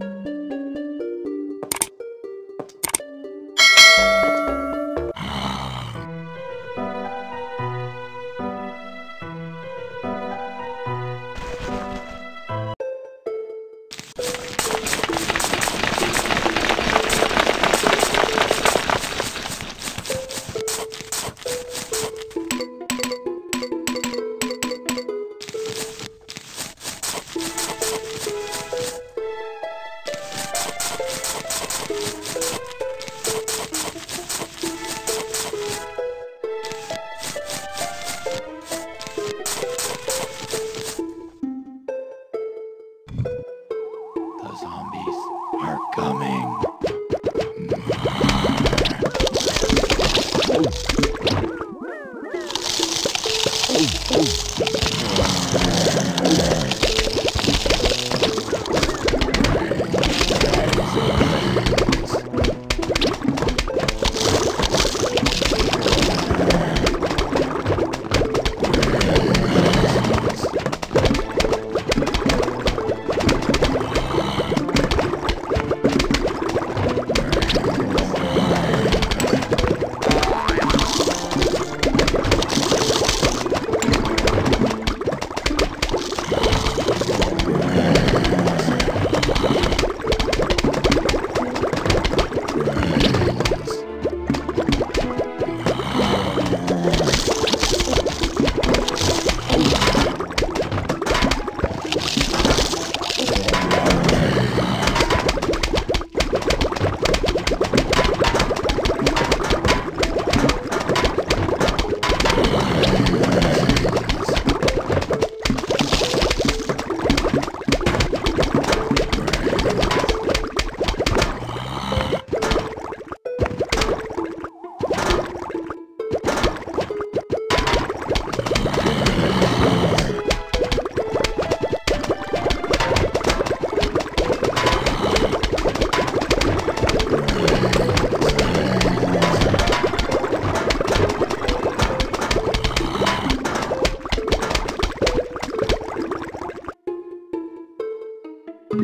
The are coming.